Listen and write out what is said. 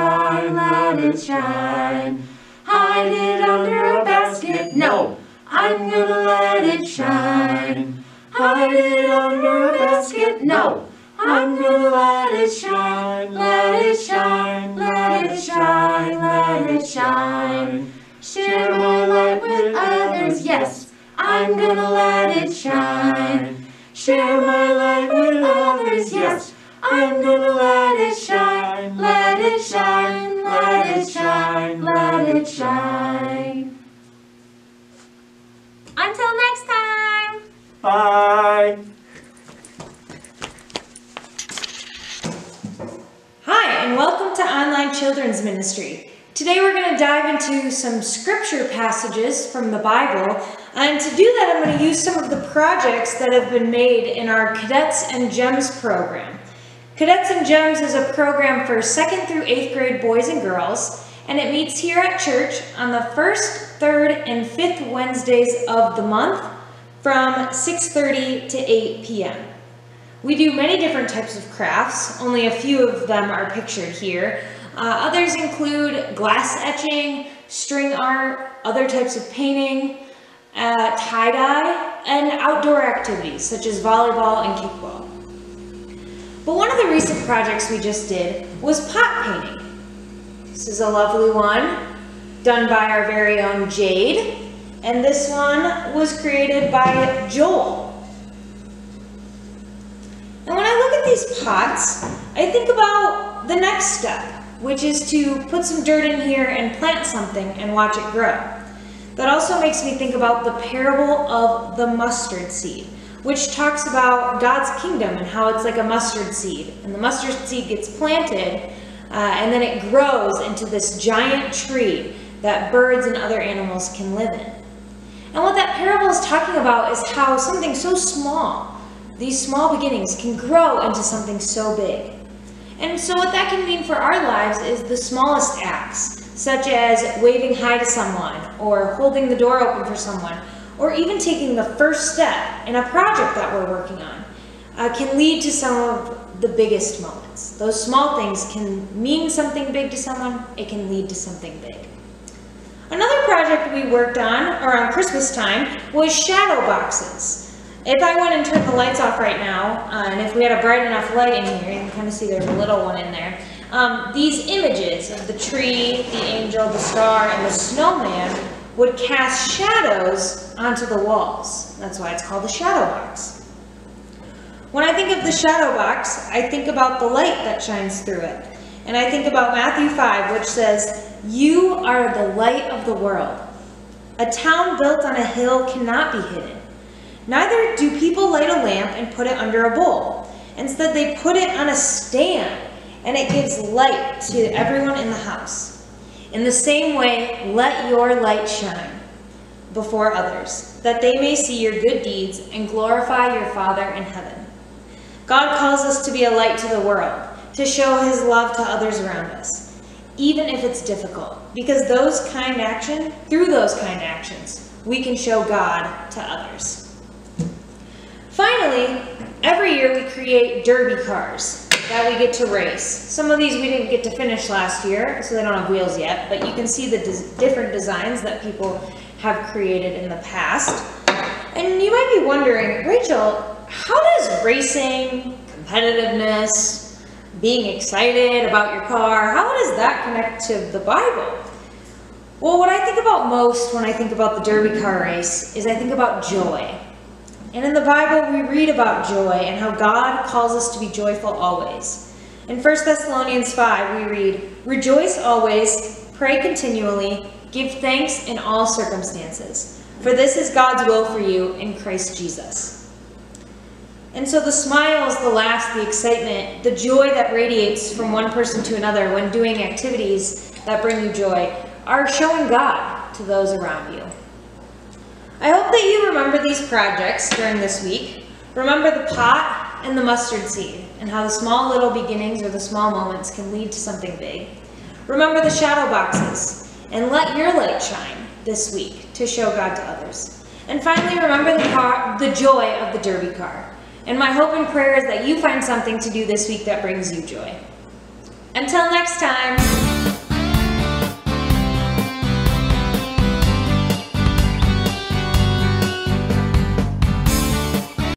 shine, let it shine. Hide it under a basket. No, I'm gonna let it shine. Hide it under a basket. No, I'm gonna let it shine, let it shine, let it shine, let it shine. Share my light with others. Yes, I'm gonna let it shine. Share my light with others. Yes, I'm gonna let it shine let it shine, let it shine, let it shine. Until next time! Bye. Hi, and welcome to Online Children's Ministry. Today we're going to dive into some scripture passages from the Bible. And to do that, I'm going to use some of the projects that have been made in our Cadets and Gems program. Cadets and Gems is a program for 2nd through 8th grade boys and girls, and it meets here at church on the 1st, 3rd, and 5th Wednesdays of the month from 6.30 to 8 p.m. We do many different types of crafts, only a few of them are pictured here. Uh, others include glass etching, string art, other types of painting, uh, tie-dye, and outdoor activities such as volleyball and kickball. But one of the recent projects we just did was pot painting. This is a lovely one done by our very own Jade, and this one was created by Joel. And when I look at these pots, I think about the next step, which is to put some dirt in here and plant something and watch it grow. That also makes me think about the parable of the mustard seed, which talks about God's kingdom and how it's like a mustard seed. And the mustard seed gets planted uh, and then it grows into this giant tree that birds and other animals can live in. And what that parable is talking about is how something so small these small beginnings can grow into something so big. And so what that can mean for our lives is the smallest acts, such as waving hi to someone, or holding the door open for someone, or even taking the first step in a project that we're working on, uh, can lead to some of the biggest moments. Those small things can mean something big to someone, it can lead to something big. Another project we worked on around Christmas time was shadow boxes. If I went and turned the lights off right now, uh, and if we had a bright enough light in here, you can kind of see there's a little one in there. Um, these images of the tree, the angel, the star, and the snowman would cast shadows onto the walls. That's why it's called the shadow box. When I think of the shadow box, I think about the light that shines through it. And I think about Matthew 5, which says, You are the light of the world. A town built on a hill cannot be hidden. Neither do people light a lamp and put it under a bowl. Instead, they put it on a stand, and it gives light to everyone in the house. In the same way, let your light shine before others, that they may see your good deeds and glorify your Father in heaven. God calls us to be a light to the world, to show his love to others around us, even if it's difficult, because those kind action, through those kind actions, we can show God to others. Finally, every year we create derby cars that we get to race. Some of these we didn't get to finish last year, so they don't have wheels yet, but you can see the different designs that people have created in the past. And you might be wondering, Rachel, how does racing, competitiveness, being excited about your car, how does that connect to the Bible? Well, what I think about most when I think about the Derby car race is I think about joy. And in the Bible, we read about joy and how God calls us to be joyful always. In 1 Thessalonians 5, we read, Rejoice always, pray continually, give thanks in all circumstances, for this is God's will for you in Christ Jesus. And so the smiles, the laughs, the excitement, the joy that radiates from one person to another when doing activities that bring you joy are showing God to those around you. I hope that you remember these projects during this week. Remember the pot and the mustard seed and how the small little beginnings or the small moments can lead to something big. Remember the shadow boxes and let your light shine this week to show God to others. And finally, remember the, car, the joy of the derby car. And my hope and prayer is that you find something to do this week that brings you joy. Until next time.